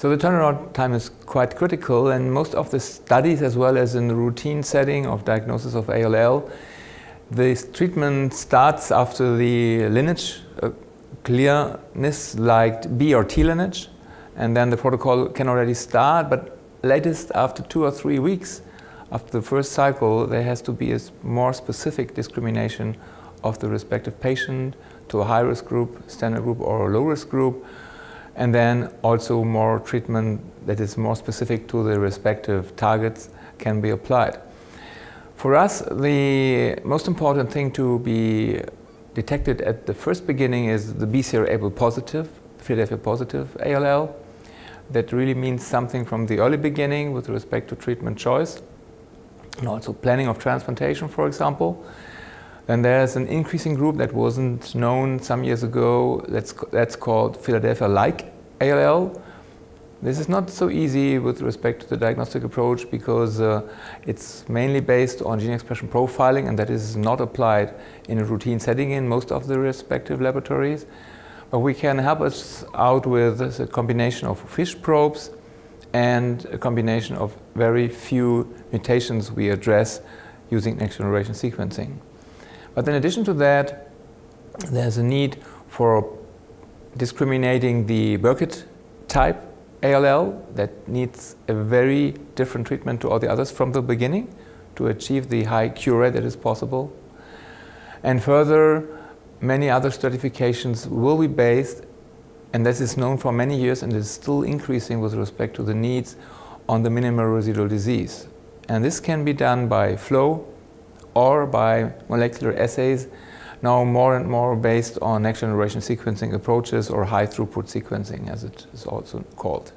So the turnaround time is quite critical and most of the studies as well as in the routine setting of diagnosis of ALL, this treatment starts after the lineage uh, clearness like B or T lineage and then the protocol can already start but latest after two or three weeks after the first cycle there has to be a more specific discrimination of the respective patient to a high risk group, standard group or a low risk group and then also more treatment that is more specific to the respective targets can be applied. For us, the most important thing to be detected at the first beginning is the BCR-ABL positive, Philadelphia positive ALL. That really means something from the early beginning with respect to treatment choice and also planning of transplantation, for example. Then there's an increasing group that wasn't known some years ago, that's, that's called Philadelphia-like ALL. This is not so easy with respect to the diagnostic approach because uh, it's mainly based on gene expression profiling and that is not applied in a routine setting in most of the respective laboratories. But we can help us out with a combination of FISH probes and a combination of very few mutations we address using next generation sequencing. But in addition to that, there's a need for discriminating the Burkitt type ALL that needs a very different treatment to all the others from the beginning to achieve the high cure rate that is possible. And further, many other stratifications will be based, and this is known for many years and is still increasing with respect to the needs on the minimal residual disease. And this can be done by flow or by molecular assays, now more and more based on next generation sequencing approaches or high throughput sequencing as it is also called.